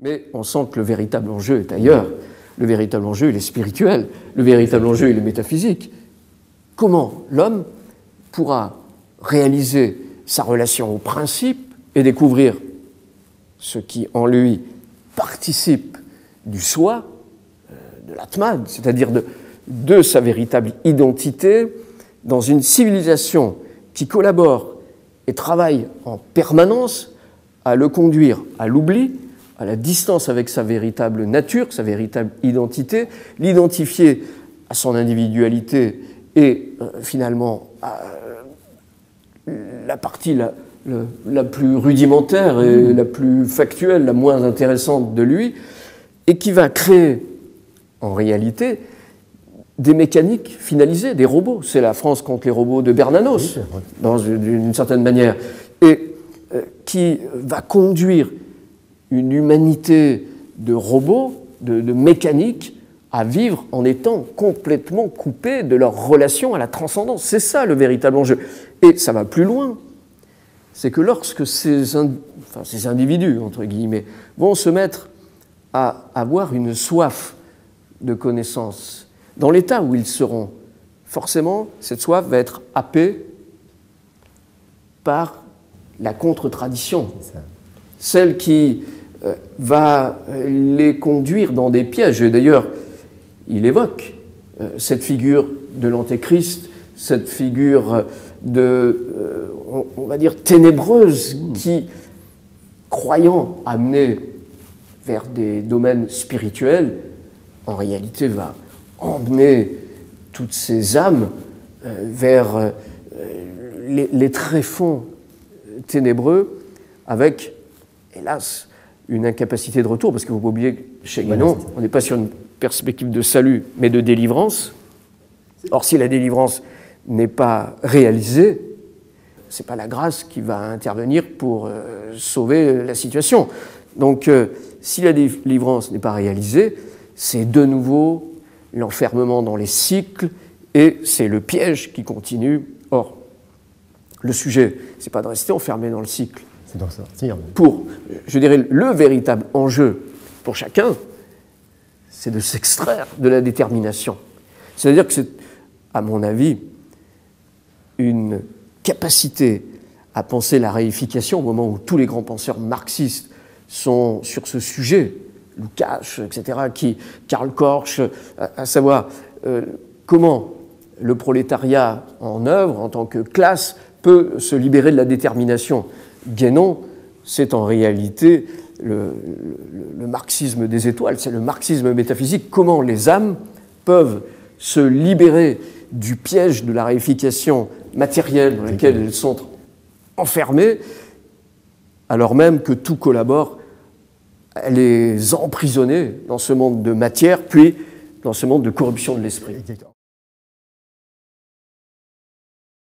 Mais on sent que le véritable enjeu est ailleurs. Le véritable enjeu, est spirituel. Le véritable enjeu, il est métaphysique. Comment l'homme pourra réaliser sa relation au principe et découvrir ce qui en lui participe du soi, euh, de l'atman, c'est-à-dire de sa véritable identité, dans une civilisation qui collabore et travaille en permanence à le conduire à l'oubli, à la distance avec sa véritable nature, sa véritable identité, l'identifier à son individualité et euh, finalement à euh, la partie la, la, plus rudimentaire et la plus factuelle, la moins intéressante de lui, et qui va créer en réalité des mécaniques finalisées, des robots. C'est la France contre les robots de Bernanos, dans d'une certaine manière, et euh, qui va conduire une humanité de robots, de, de mécaniques, à vivre en étant complètement coupés de leur relation à la transcendance. C'est ça le véritable enjeu. Et ça va plus loin. C'est que lorsque ces, enfin, ces individus, entre guillemets, vont se mettre à avoir une soif de connaissance, dans l'état où ils seront, forcément, cette soif va être happée par la contre-tradition, celle qui va les conduire dans des pièges. Et d'ailleurs, il évoque euh, cette figure de l'antéchrist, cette figure de, euh, on, va dire, ténébreuse qui, croyant amener vers des domaines spirituels, en réalité va emmener toutes ces âmes vers les, les tréfonds ténébreux avec, hélas, une incapacité de retour, parce que vous pouvez oublier chez Guénon, on n'est pas sur une perspective de salut, mais de délivrance. Or, si la délivrance n'est pas réalisée, ce n'est pas la grâce qui va intervenir pour euh, sauver la situation. Donc, euh, si la délivrance n'est pas réalisée, c'est de nouveau l'enfermement dans les cycles et c'est le piège qui continue. Or, le sujet, c'est pas de rester enfermé dans le cycle. C'est d'en sortir. Pour, je dirais, le véritable enjeu pour chacun, c'est de s'extraire de la détermination. C'est-à-dire que c'est, à mon avis, une capacité à penser la réification au moment où tous les grands penseurs marxistes sont sur ce sujet, Lukács, etc., qui, Karl Korsch, à, savoir euh, comment le prolétariat en œuvre, en tant que classe, peut se libérer de la détermination. Guénon, c'est en réalité le, marxisme des étoiles, c'est le marxisme métaphysique, comment les âmes peuvent se libérer du piège de la réification matérielle dans lequel elles sont enfermées, alors même que tout collabore à les emprisonner dans ce monde de matière, puis dans ce monde de corruption de l'esprit.